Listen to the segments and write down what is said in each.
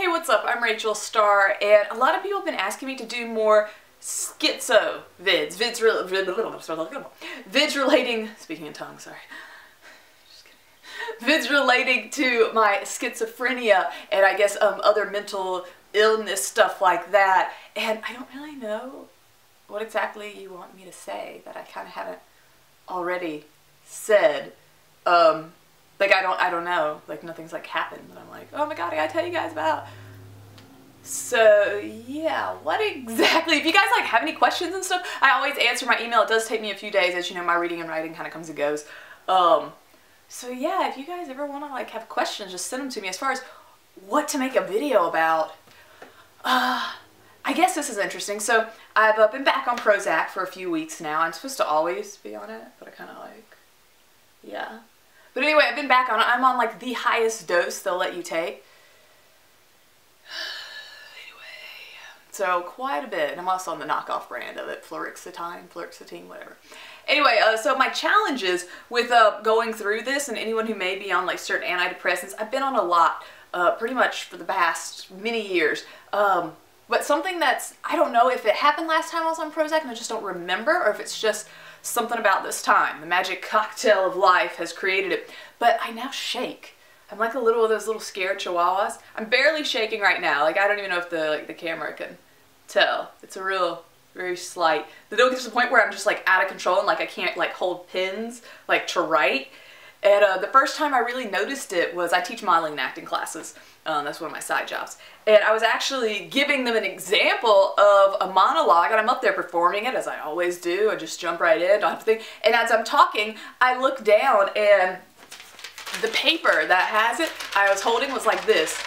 Hey, what's up? I'm Rachel Star, and a lot of people have been asking me to do more schizo vids. Vids, re vids relating, speaking in tongues, sorry. Vids relating to my schizophrenia and I guess um, other mental illness stuff like that. And I don't really know what exactly you want me to say that I kind of haven't already said. Um, like I don't, I don't know. Like nothing's like happened, but I'm like, oh my god, I gotta tell you guys about. So yeah, what exactly? If you guys like have any questions and stuff, I always answer my email. It does take me a few days, as you know. My reading and writing kind of comes and goes. Um, so yeah, if you guys ever want to like have questions, just send them to me. As far as what to make a video about, uh, I guess this is interesting. So I've uh, been back on Prozac for a few weeks now. I'm supposed to always be on it, but I kind of like, yeah. But anyway, I've been back on it. I'm on like the highest dose they'll let you take. anyway, so quite a bit. And I'm also on the knockoff brand of it, Fluoxetine, Fluoxetine, whatever. Anyway, uh, so my challenges with uh, going through this and anyone who may be on like certain antidepressants, I've been on a lot uh, pretty much for the past many years. Um, but something that's, I don't know if it happened last time I was on Prozac and I just don't remember or if it's just something about this time. The magic cocktail of life has created it. But I now shake. I'm like a little of those little scared chihuahuas. I'm barely shaking right now. Like I don't even know if the like the camera can tell. It's a real very slight. But it'll get to the point where I'm just like out of control and like I can't like hold pins like to write. And uh, the first time I really noticed it was I teach modeling and acting classes. Um, that's one of my side jobs. And I was actually giving them an example of a monologue, and I'm up there performing it, as I always do. I just jump right in, don't have to think. And as I'm talking, I look down, and the paper that has it, I was holding was like this,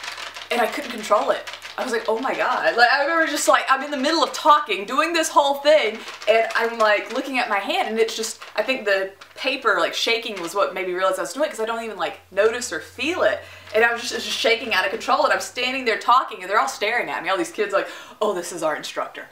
and I couldn't control it. I was like, oh my god. Like, I remember just like, I'm in the middle of talking, doing this whole thing, and I'm like looking at my hand, and it's just, I think the paper like shaking was what made me realize I was doing it, because I don't even like notice or feel it. And I was just, just shaking out of control, and I'm standing there talking, and they're all staring at me. All these kids like, oh, this is our instructor.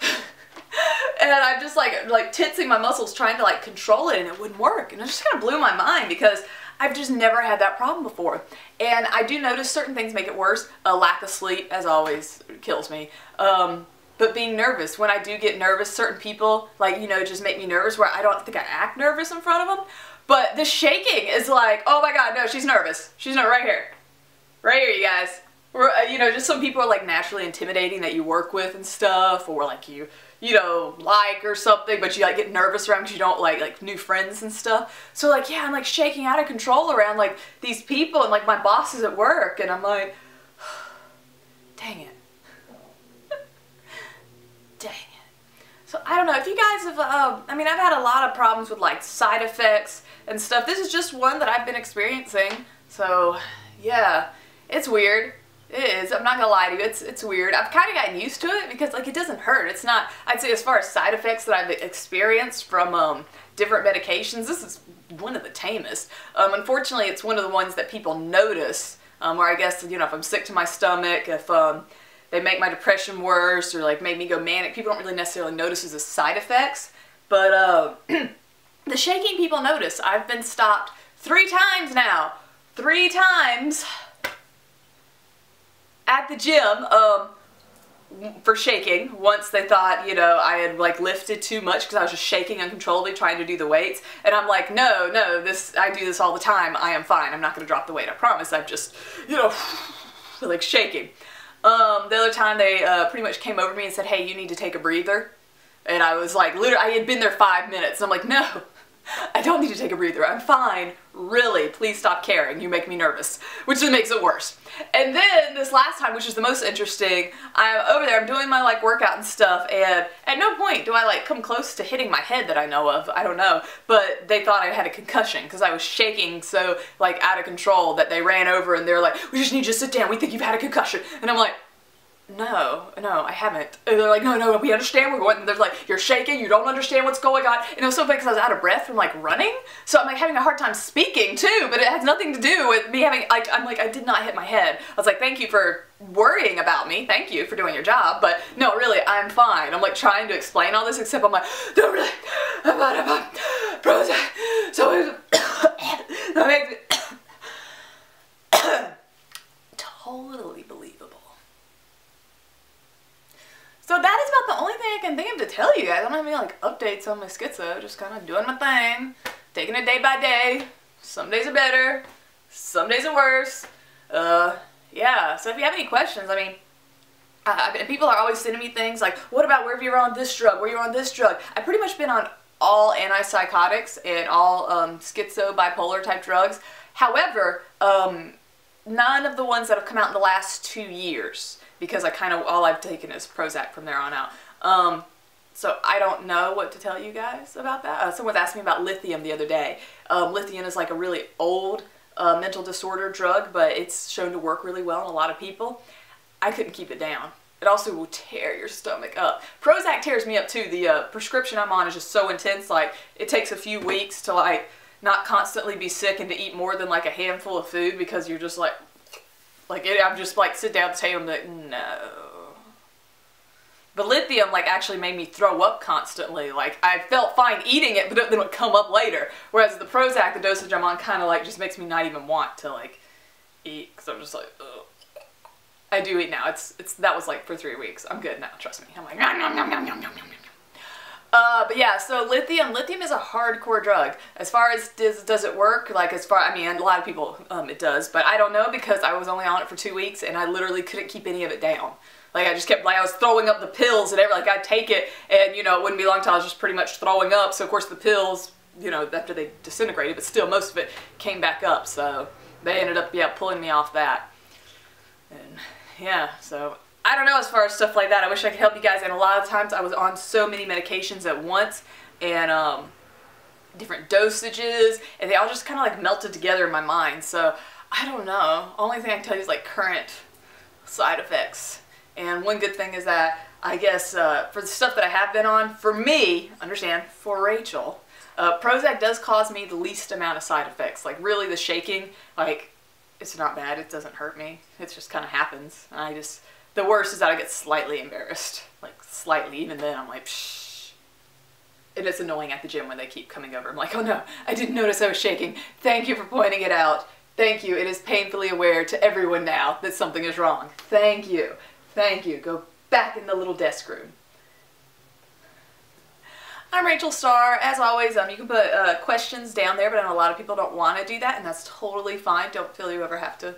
and I'm just like, like tensing my muscles trying to like control it, and it wouldn't work. And it just kind of blew my mind because I've just never had that problem before. And I do notice certain things make it worse. A lack of sleep, as always, kills me. Um, but being nervous, when I do get nervous, certain people, like, you know, just make me nervous where I don't think I act nervous in front of them. But the shaking is like, oh my god, no, she's nervous. She's not right here. Right here, you guys. Uh, you know, just some people are like naturally intimidating that you work with and stuff, or like you, you know, like or something, but you like get nervous around because you don't like like new friends and stuff. So like, yeah, I'm like shaking out of control around like these people and like my bosses at work, and I'm like, dang it, dang it. So I don't know if you guys have. Uh, I mean, I've had a lot of problems with like side effects and stuff. This is just one that I've been experiencing. So yeah, it's weird. It is. I'm not gonna lie to you. It's it's weird. I've kind of gotten used to it because like it doesn't hurt. It's not. I'd say as far as side effects that I've experienced from um, different medications, this is one of the tamest. Um, unfortunately, it's one of the ones that people notice. Um, where I guess you know if I'm sick to my stomach, if um, they make my depression worse or like make me go manic, people don't really necessarily notice as a side effects. But uh, the shaking people notice. I've been stopped three times now. Three times at the gym um, for shaking once they thought, you know, I had like lifted too much because I was just shaking uncontrollably trying to do the weights. And I'm like, no, no, this I do this all the time. I am fine. I'm not going to drop the weight. I promise. I'm just, you know, like shaking. Um, the other time they uh, pretty much came over me and said, hey, you need to take a breather. And I was like, literally, I had been there five minutes. And I'm like, no, I don't need to take a breather. I'm fine. Really, please stop caring. You make me nervous, which just makes it worse. And then this last time, which is the most interesting, I'm over there, I'm doing my like workout and stuff, and at no point do I like come close to hitting my head that I know of. I don't know, but they thought I had a concussion because I was shaking so like out of control that they ran over and they're like, we just need you to sit down. We think you've had a concussion. And I'm like, no, no, I haven't. And they're like, no, no, we understand we're going, and they're like, you're shaking, you don't understand what's going on. And it was so bad because I was out of breath from like running, so I'm like having a hard time speaking too, but it has nothing to do with me having, like, I'm like, I did not hit my head. I was like, thank you for worrying about me, thank you for doing your job, but no, really, I'm fine. I'm like trying to explain all this, except I'm like, don't really, I'm not, I'm not, so that makes me totally believe unbelievable. So that is about the only thing I can think of to tell you guys. I don't have any like updates on my schizo, just kind of doing my thing, taking it day by day. Some days are better, some days are worse. Uh, yeah, so if you have any questions, I mean, uh, people are always sending me things like, what about where you're on this drug, where you're on this drug? I've pretty much been on all antipsychotics and all um, schizo, bipolar type drugs. However, um, none of the ones that have come out in the last two years because I kind of, all I've taken is Prozac from there on out. Um, so I don't know what to tell you guys about that. Uh, someone asked me about lithium the other day. Um, lithium is like a really old uh, mental disorder drug, but it's shown to work really well in a lot of people. I couldn't keep it down. It also will tear your stomach up. Prozac tears me up too. The uh, prescription I'm on is just so intense. Like it takes a few weeks to like not constantly be sick and to eat more than like a handful of food because you're just like, like it, I'm just like sit down at the table be like, no. The lithium like actually made me throw up constantly. Like I felt fine eating it, but then it would come up later. Whereas the Prozac, the dosage I'm on, kind of like just makes me not even want to like eat because I'm just like, ugh. I do eat now. It's it's that was like for three weeks. I'm good now. Trust me. I'm like nom nom nom nom nom nom nom. Uh, but yeah, so lithium, lithium is a hardcore drug. As far as does, does it work, like as far, I mean, a lot of people, um, it does, but I don't know because I was only on it for two weeks and I literally couldn't keep any of it down. Like I just kept, like I was throwing up the pills and everything, like I'd take it and you know, it wouldn't be long until I was just pretty much throwing up. So of course the pills, you know, after they disintegrated, but still most of it came back up. So they ended up, yeah, pulling me off that. And yeah, so I don't know as far as stuff like that. I wish I could help you guys. And a lot of times I was on so many medications at once and um, different dosages and they all just kind of like melted together in my mind. So I don't know. Only thing I can tell you is like current side effects. And one good thing is that I guess uh, for the stuff that I have been on, for me, understand, for Rachel, uh, Prozac does cause me the least amount of side effects. Like really the shaking, like it's not bad. It doesn't hurt me. It just kind of happens. I just, the worst is that I get slightly embarrassed. Like slightly, even then I'm like, shh. And it's annoying at the gym when they keep coming over. I'm like, oh no, I didn't notice I was shaking. Thank you for pointing it out. Thank you. It is painfully aware to everyone now that something is wrong. Thank you. Thank you. Go back in the little desk room. I'm Rachel Star. As always, um, you can put uh, questions down there, but I know a lot of people don't want to do that, and that's totally fine. Don't feel you ever have to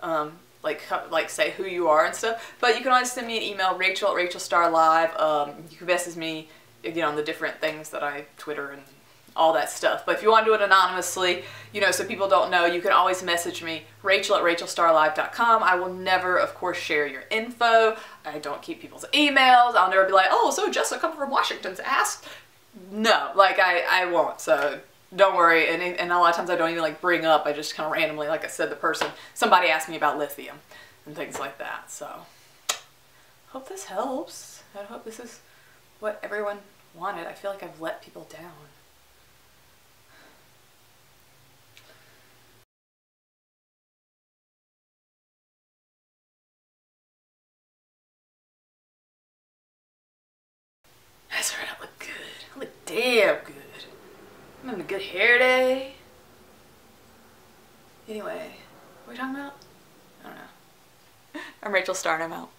um, like like say who you are and stuff. But you can always send me an email, Rachel at Rachel Star Live. Um, you can message me, you know, on the different things that I Twitter and all that stuff. But if you want to do it anonymously, you know, so people don't know, you can always message me, Rachel at rachelstarlive.com. I will never, of course, share your info. I don't keep people's emails. I'll never be like, oh, so Jessica from Washington's asked no, like I, I won't. So don't worry. And, and a lot of times I don't even like bring up. I just kind of randomly, like I said, the person, somebody asked me about lithium and things like that. So hope this helps. I hope this is what everyone wanted. I feel like I've let people down. That's right, I look good. I look damn good. I'm having a good hair day. Anyway, what are we talking about? I don't know. I'm Rachel Star and I'm out.